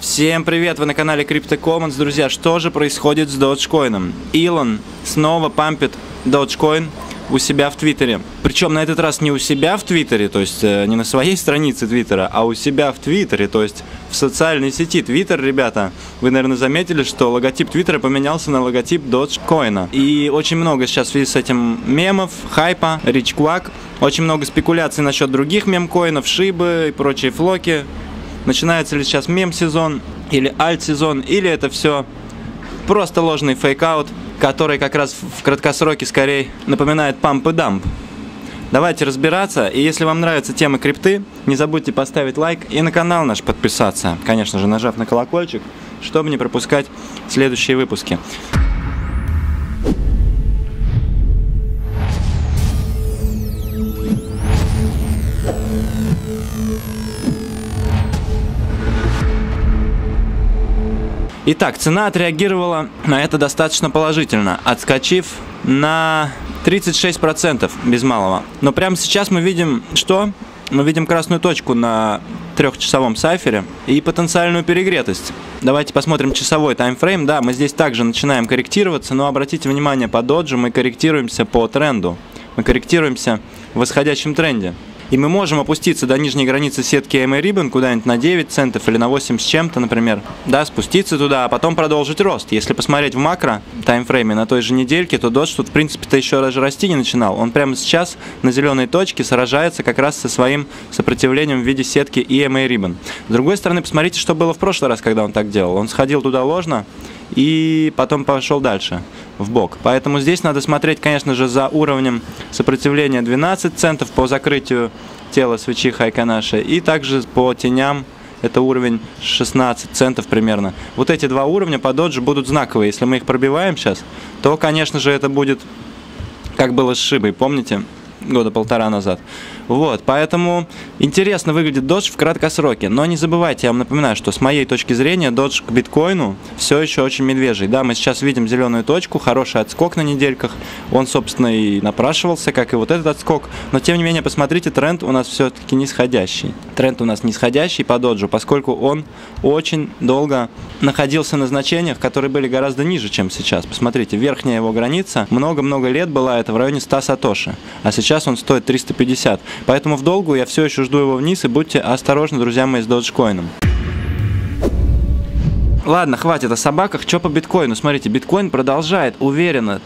Всем привет, вы на канале CryptoCommons, друзья. Что же происходит с Dogecoin? Илон снова пампит Dogecoin у себя в Твиттере. Причем на этот раз не у себя в Твиттере, то есть э, не на своей странице Твиттера, а у себя в Твиттере, то есть в социальной сети Твиттер, ребята. Вы, наверное, заметили, что логотип Твиттера поменялся на логотип Dogecoin. И очень много сейчас в связи с этим мемов, хайпа, Рич. Очень много спекуляций насчет других мемкоинов, Шибы и прочие флоки. Начинается ли сейчас мем-сезон или альт-сезон, или это все просто ложный fakeout, который как раз в краткосроке скорее напоминает pump и dump. Давайте разбираться, и если вам нравятся темы крипты, не забудьте поставить лайк и на канал наш подписаться, конечно же, нажав на колокольчик, чтобы не пропускать следующие выпуски. Итак, цена отреагировала на это достаточно положительно, отскочив на 36% без малого. Но прямо сейчас мы видим, что? Мы видим красную точку на трехчасовом сайфере и потенциальную перегретость. Давайте посмотрим часовой таймфрейм. Да, мы здесь также начинаем корректироваться, но обратите внимание, по доджу мы корректируемся по тренду. Мы корректируемся в восходящем тренде. И мы можем опуститься до нижней границы сетки MA Ribbon куда-нибудь на 9 центов или на 8 с чем-то, например. Да, спуститься туда, а потом продолжить рост. Если посмотреть в макро таймфрейме на той же недельке, то Dodge тут, в принципе-то, еще даже расти не начинал. Он прямо сейчас на зеленой точке сражается как раз со своим сопротивлением в виде сетки EMA Ribbon. С другой стороны, посмотрите, что было в прошлый раз, когда он так делал. Он сходил туда ложно, и потом пошел дальше, в бок. Поэтому здесь надо смотреть, конечно же, за уровнем сопротивления 12 центов по закрытию тела свечи Хайканаши и также по теням это уровень 16 центов примерно. Вот эти два уровня по доджу будут знаковые. Если мы их пробиваем сейчас, то, конечно же, это будет как было с Шибой, помните? Года полтора назад. Вот, поэтому интересно выглядит Dodge в краткосроке. Но не забывайте, я вам напоминаю, что с моей точки зрения Dodge к биткоину все еще очень медвежий. Да, мы сейчас видим зеленую точку, хороший отскок на недельках. Он, собственно, и напрашивался, как и вот этот отскок. Но, тем не менее, посмотрите, тренд у нас все-таки нисходящий. Тренд у нас нисходящий по доджу, поскольку он очень долго находился на значениях, которые были гораздо ниже, чем сейчас. Посмотрите, верхняя его граница много-много лет была это в районе 100 сатоши, а сейчас он стоит 350. Поэтому в долгу я все еще жду его вниз, и будьте осторожны, друзья мои, с Dogecoin. Ладно, хватит о собаках. Что по биткоину? Смотрите, биткоин продолжает уверенно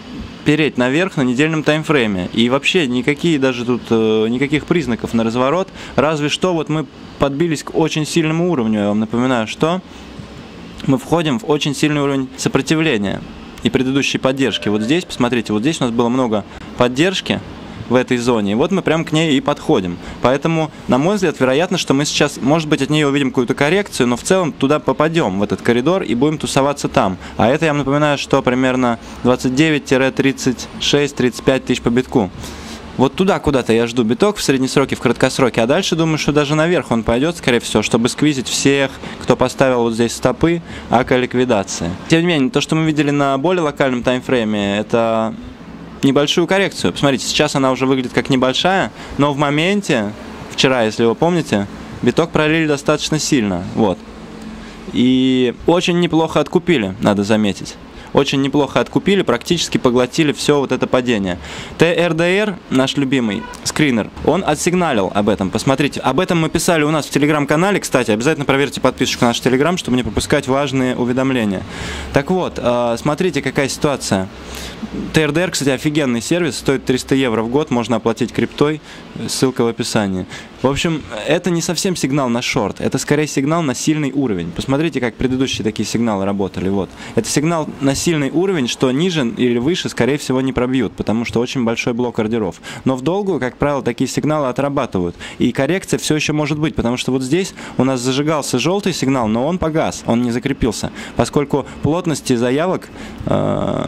переть наверх на недельном таймфрейме. И вообще никакие даже тут, э, никаких признаков на разворот. Разве что вот мы подбились к очень сильному уровню. Я вам напоминаю, что мы входим в очень сильный уровень сопротивления и предыдущей поддержки. Вот здесь, посмотрите, вот здесь у нас было много поддержки, в этой зоне. И вот мы прям к ней и подходим. Поэтому, на мой взгляд, вероятно, что мы сейчас, может быть, от нее увидим какую-то коррекцию, но в целом туда попадем, в этот коридор, и будем тусоваться там. А это, я вам напоминаю, что примерно 29-36-35 тысяч по битку. Вот туда куда-то я жду биток в среднесроке, в краткосроке, а дальше думаю, что даже наверх он пойдет, скорее всего, чтобы сквизить всех, кто поставил вот здесь стопы, ака ликвидации. Тем не менее, то, что мы видели на более локальном таймфрейме, это небольшую коррекцию. Посмотрите, сейчас она уже выглядит как небольшая, но в моменте, вчера, если вы помните, биток пролили достаточно сильно. Вот. И очень неплохо откупили, надо заметить очень неплохо откупили, практически поглотили все вот это падение. ТРДР, наш любимый скринер, он отсигналил об этом. Посмотрите, об этом мы писали у нас в телеграм-канале, кстати, обязательно проверьте подписочку на наш телеграм, чтобы не пропускать важные уведомления. Так вот, э, смотрите, какая ситуация. ТРДР, кстати, офигенный сервис, стоит 300 евро в год, можно оплатить криптой, ссылка в описании. В общем, это не совсем сигнал на шорт, это скорее сигнал на сильный уровень. Посмотрите, как предыдущие такие сигналы работали. Вот. Это сигнал на сильный уровень, что ниже или выше, скорее всего, не пробьют, потому что очень большой блок ордеров. Но в долгую, как правило, такие сигналы отрабатывают. И коррекция все еще может быть, потому что вот здесь у нас зажигался желтый сигнал, но он погас, он не закрепился, поскольку плотности заявок э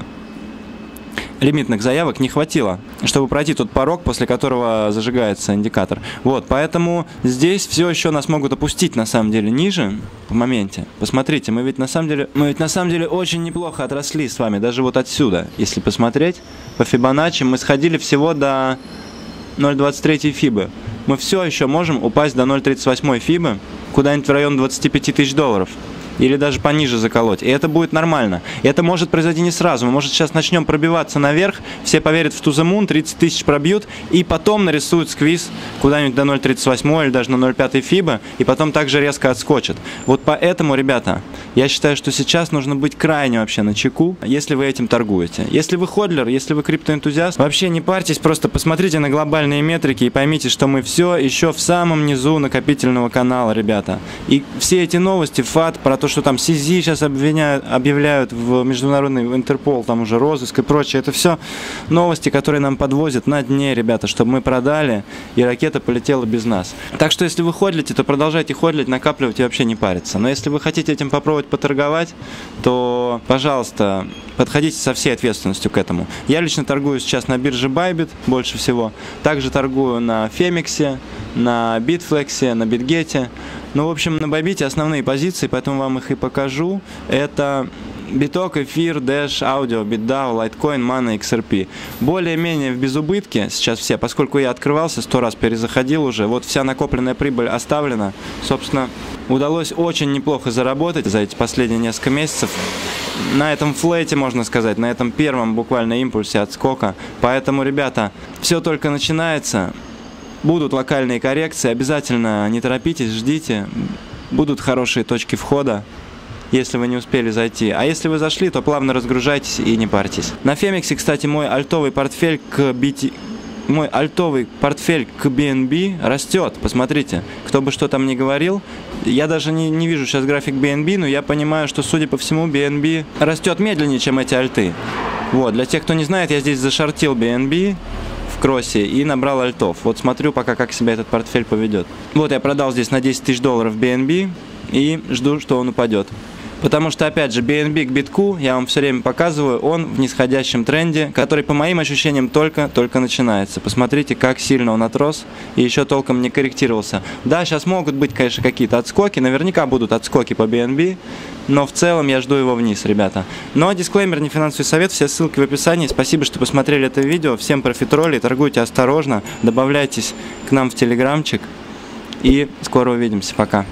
лимитных заявок не хватило, чтобы пройти тот порог, после которого зажигается индикатор. Вот, поэтому здесь все еще нас могут опустить на самом деле ниже в моменте. Посмотрите, мы ведь на самом деле, мы ведь на самом деле очень неплохо отросли с вами, даже вот отсюда, если посмотреть по Фибоначчи, мы сходили всего до 0.23 фибы. Мы все еще можем упасть до 0.38 фибы, куда-нибудь в район 25 тысяч долларов. Или даже пониже заколоть. И это будет нормально. Это может произойти не сразу. Мы, может, сейчас начнем пробиваться наверх, все поверят в Тузамун, 30 тысяч пробьют, и потом нарисуют сквиз куда-нибудь до 0.38 или даже на 0.5 фиба, и потом также резко отскочат. Вот поэтому, ребята, я считаю, что сейчас нужно быть крайне вообще на чеку, если вы этим торгуете. Если вы ходлер, если вы криптоэнтузиаст, вообще не парьтесь, просто посмотрите на глобальные метрики и поймите, что мы все еще в самом низу накопительного канала, ребята. И все эти новости, фат, про то, что там СИЗИ сейчас обвиняют, объявляют в международный Интерпол, там уже розыск и прочее, это все новости, которые нам подвозят на дне, ребята, чтобы мы продали, и ракета полетела без нас. Так что, если вы ходлите, то продолжайте ходлить, накапливать и вообще не париться. Но если вы хотите этим попробовать поторговать, то, пожалуйста, подходите со всей ответственностью к этому. Я лично торгую сейчас на бирже Bybit больше всего. Также торгую на Фемиксе, на Bitflex, на Bitget. Ну, в общем, на Bybit основные позиции, поэтому вам их и покажу. Это биток, эфир, Dash, аудио, BitDAO, Litecoin, Mana, XRP. Более-менее в безубытке сейчас все, поскольку я открывался, сто раз перезаходил уже, вот вся накопленная прибыль оставлена. Собственно, удалось очень неплохо заработать за эти последние несколько месяцев. На этом флете, можно сказать, на этом первом буквально импульсе отскока. Поэтому, ребята, все только начинается. Будут локальные коррекции, обязательно не торопитесь, ждите. Будут хорошие точки входа если вы не успели зайти. А если вы зашли, то плавно разгружайтесь и не парьтесь. На Фемиксе, кстати, мой альтовый портфель к BT мой альтовый портфель к BNB растет. Посмотрите, кто бы что там ни говорил. Я даже не, не вижу сейчас график BNB, но я понимаю, что, судя по всему, BNB растет медленнее, чем эти альты. Вот, для тех, кто не знает, я здесь зашортил BNB в кроссе и набрал альтов. Вот смотрю пока, как себя этот портфель поведет. Вот я продал здесь на 10 тысяч долларов BNB и жду, что он упадет. Потому что, опять же, BNB к битку, я вам все время показываю, он в нисходящем тренде, который, по моим ощущениям, только-только начинается. Посмотрите, как сильно он отрос и еще толком не корректировался. Да, сейчас могут быть, конечно, какие-то отскоки, наверняка будут отскоки по BNB, но в целом я жду его вниз, ребята. Но дисклеймер, не финансовый совет, все ссылки в описании. Спасибо, что посмотрели это видео. Всем профитроли, торгуйте осторожно, добавляйтесь к нам в телеграмчик и скоро увидимся. Пока.